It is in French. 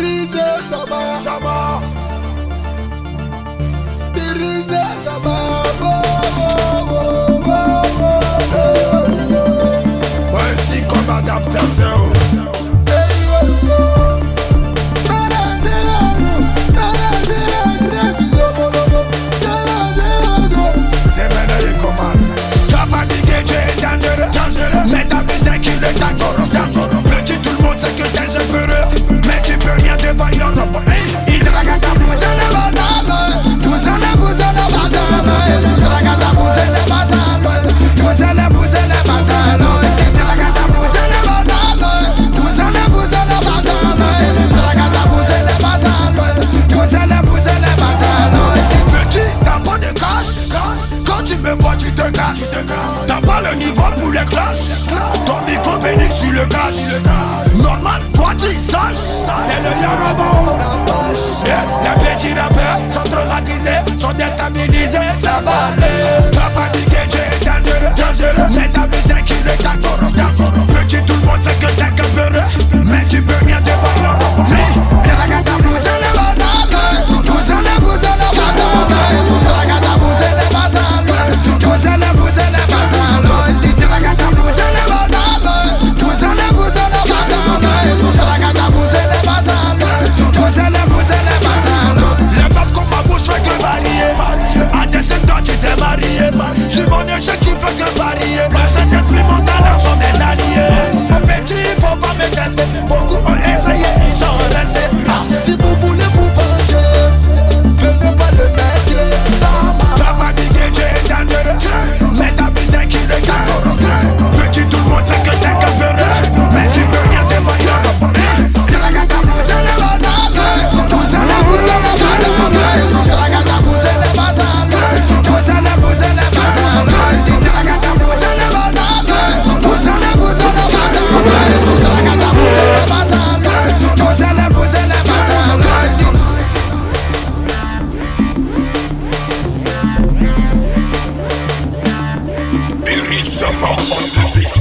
Dirije Sama. Sama. Dirije. T'as pas le niveau pour les clashs Ton micro bénique tu le caches Normal toi tu saches. C'est le Yarabo yeah. Les petits rappeurs sont traumatisés Sont déstabilisés ça va aller. Pas j'ai dangereux. Oh,